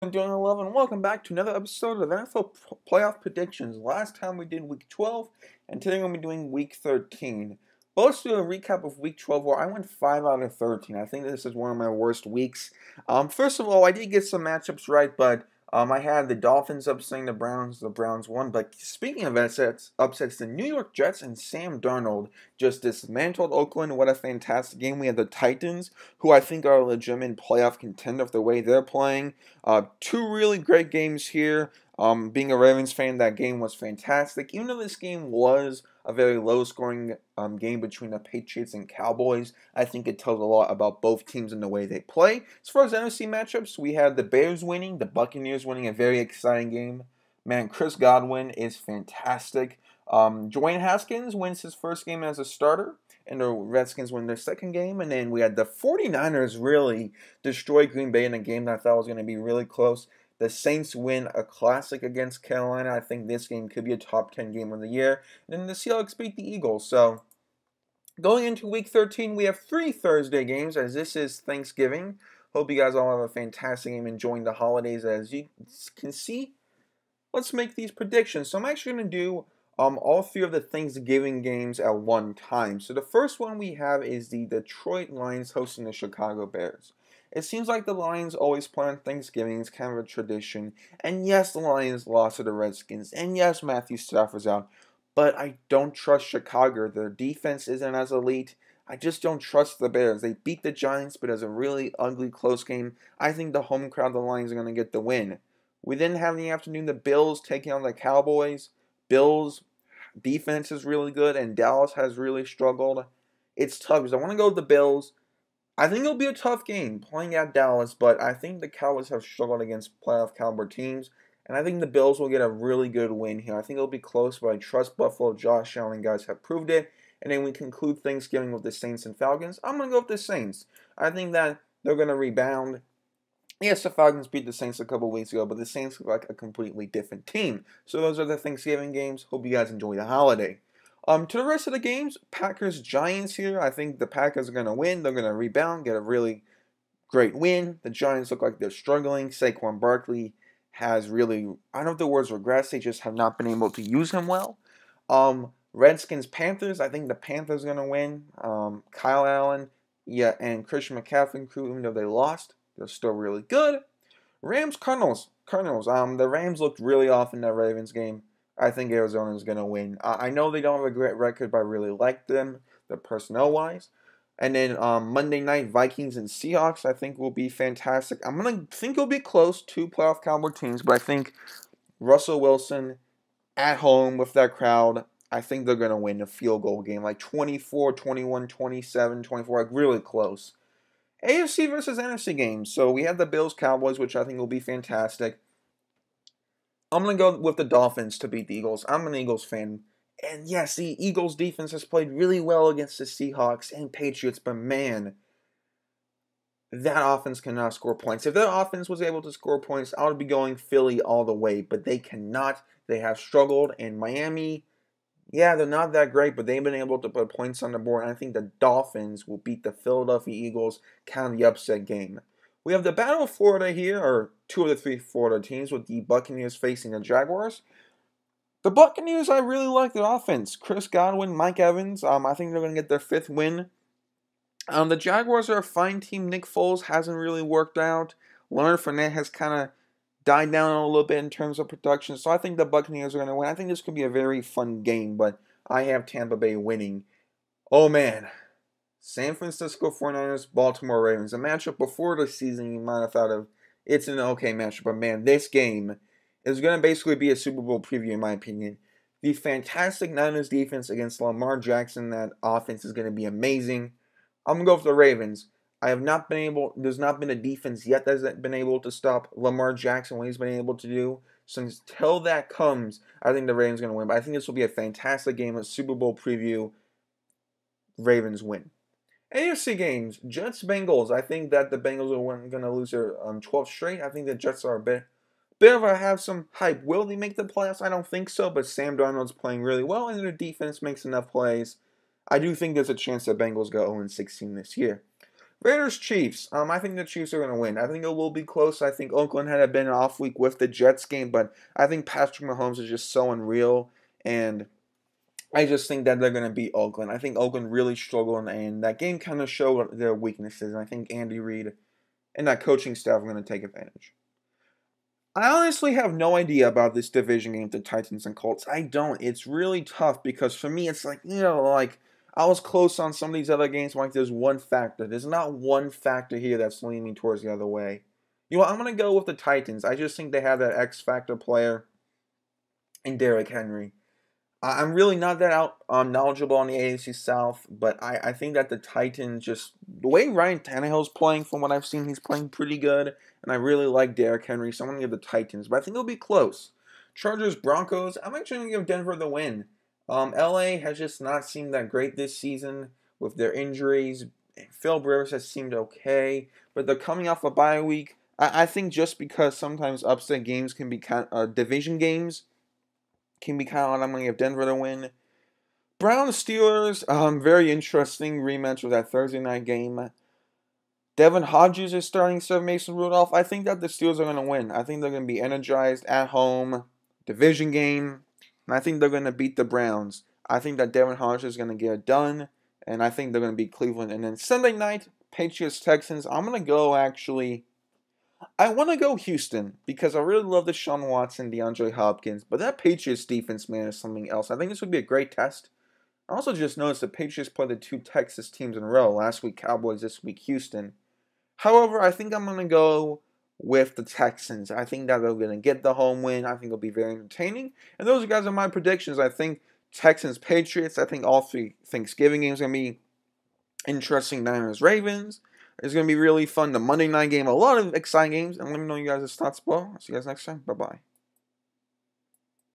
I'm doing 11. Welcome back to another episode of NFL Playoff Predictions. Last time we did Week 12, and today to be doing Week 13. Both do a recap of Week 12 where I went 5 out of 13. I think this is one of my worst weeks. Um, first of all, I did get some matchups right, but um, I had the Dolphins upsetting the Browns. The Browns won. But speaking of upsets, upsets, the New York Jets and Sam Darnold just dismantled Oakland. What a fantastic game. We had the Titans, who I think are a legitimate playoff contender of the way they're playing. Uh, two really great games here. Um, being a Ravens fan, that game was fantastic. Even though this game was a very low scoring um, game between the Patriots and Cowboys, I think it tells a lot about both teams and the way they play. As far as NFC matchups, we had the Bears winning, the Buccaneers winning a very exciting game. Man, Chris Godwin is fantastic. Um, Dwayne Haskins wins his first game as a starter and the Redskins win their second game. And then we had the 49ers really destroy Green Bay in a game that I thought was going to be really close. The Saints win a classic against Carolina. I think this game could be a top 10 game of the year. And then the Seahawks beat the Eagles. So going into week 13, we have three Thursday games as this is Thanksgiving. Hope you guys all have a fantastic game enjoying the holidays. As you can see, let's make these predictions. So I'm actually going to do um, all three of the Thanksgiving games at one time. So the first one we have is the Detroit Lions hosting the Chicago Bears. It seems like the Lions always play on Thanksgiving. It's kind of a tradition. And yes, the Lions lost to the Redskins. And yes, Matthew Stafford's out. But I don't trust Chicago. Their defense isn't as elite. I just don't trust the Bears. They beat the Giants, but it was a really ugly, close game. I think the home crowd, the Lions, are going to get the win. We then have in the afternoon the Bills taking on the Cowboys. Bills defense is really good, and Dallas has really struggled. It's tough because I want to go with the Bills. I think it'll be a tough game playing at Dallas, but I think the Cowboys have struggled against playoff caliber teams, and I think the Bills will get a really good win here. I think it'll be close, but I trust Buffalo. Josh Allen guys have proved it. And then we conclude Thanksgiving with the Saints and Falcons. I'm going to go with the Saints. I think that they're going to rebound. Yes, the Falcons beat the Saints a couple weeks ago, but the Saints look like a completely different team. So those are the Thanksgiving games. Hope you guys enjoy the holiday. Um, to the rest of the games, Packers Giants here. I think the Packers are going to win. They're going to rebound, get a really great win. The Giants look like they're struggling. Saquon Barkley has really, I don't know if the words regress, they just have not been able to use him well. Um, Redskins Panthers, I think the Panthers are going to win. Um, Kyle Allen, yeah, and Christian McCaffrey crew, even though they lost, they're still really good. Rams Cardinals, Cardinals. Um, the Rams looked really off in that Ravens game. I think Arizona is going to win. I know they don't have a great record, but I really like them, the personnel wise. And then um, Monday night, Vikings and Seahawks, I think will be fantastic. I'm gonna think it'll be close to playoff caliber teams, but I think Russell Wilson at home with that crowd, I think they're gonna win a field goal game, like 24, 21, 27, 24, like really close. AFC versus NFC games. So we have the Bills Cowboys, which I think will be fantastic. I'm going to go with the Dolphins to beat the Eagles. I'm an Eagles fan. And yes, the Eagles defense has played really well against the Seahawks and Patriots, but man, that offense cannot score points. If that offense was able to score points, I would be going Philly all the way, but they cannot. They have struggled, and Miami, yeah, they're not that great, but they've been able to put points on the board. And I think the Dolphins will beat the Philadelphia Eagles, kind of the upset game. We have the Battle of Florida here, or two of the three Florida teams, with the Buccaneers facing the Jaguars. The Buccaneers, I really like their offense. Chris Godwin, Mike Evans, um, I think they're going to get their fifth win. Um, the Jaguars are a fine team. Nick Foles hasn't really worked out. Leonard Fournette has kind of died down a little bit in terms of production, so I think the Buccaneers are going to win. I think this could be a very fun game, but I have Tampa Bay winning. Oh man, San Francisco 49ers, Baltimore Ravens. A matchup before the season you might have thought of it's an okay matchup, but man, this game is going to basically be a Super Bowl preview in my opinion. The fantastic Niners defense against Lamar Jackson, that offense is going to be amazing. I'm going to go for the Ravens. I have not been able, there's not been a defense yet that has been able to stop Lamar Jackson, what he's been able to do. So until that comes, I think the Ravens are going to win. But I think this will be a fantastic game, a Super Bowl preview. Ravens win. AFC games, Jets Bengals. I think that the Bengals are going to lose their um, 12th straight. I think the Jets are a bit, bit of a have some hype. Will they make the playoffs? I don't think so. But Sam Darnold's playing really well, and their defense makes enough plays. I do think there's a chance that Bengals go 0 16 this year. Raiders Chiefs. Um, I think the Chiefs are going to win. I think it will be close. I think Oakland had a been an off week with the Jets game, but I think Patrick Mahomes is just so unreal, and I just think that they're going to beat Oakland. I think Oakland really struggled, and that game kind of showed their weaknesses. And I think Andy Reid and that coaching staff are going to take advantage. I honestly have no idea about this division game, the Titans and Colts. I don't. It's really tough because for me, it's like you know, like I was close on some of these other games. Like there's one factor. There's not one factor here that's leaning towards the other way. You know, I'm gonna go with the Titans. I just think they have that X factor player in Derrick Henry. I'm really not that out um, knowledgeable on the AFC South, but I, I think that the Titans just the way Ryan Tannehill's playing, from what I've seen, he's playing pretty good, and I really like Derrick Henry, so I'm gonna give the Titans, but I think it'll be close. Chargers Broncos, I'm actually gonna give Denver the win. Um, LA has just not seemed that great this season with their injuries. Phil Rivers has seemed okay, but they're coming off a bye week. I, I think just because sometimes upset games can be kind of, uh, division games can be kind of I'm going to give Denver the win. Browns Steelers, um, very interesting rematch of that Thursday night game. Devin Hodges is starting Sir Mason Rudolph. I think that the Steelers are going to win. I think they're going to be energized at home, division game. And I think they're going to beat the Browns. I think that Devin Hodges is going to get it done. And I think they're going to beat Cleveland. And then Sunday night, Patriots Texans. I'm going to go actually. I want to go Houston because I really love Deshaun Watson, DeAndre Hopkins. But that Patriots defense, man, is something else. I think this would be a great test. I also just noticed the Patriots played the two Texas teams in a row. Last week, Cowboys, this week, Houston. However, I think I'm going to go with the Texans. I think that they're going to get the home win. I think it'll be very entertaining. And those guys are my predictions. I think Texans, Patriots. I think all three Thanksgiving games are going to be interesting. Niners, Ravens. It's going to be really fun. The Monday night game, a lot of exciting games. And let me know you guys' thoughts below. I'll see you guys next time. Bye bye.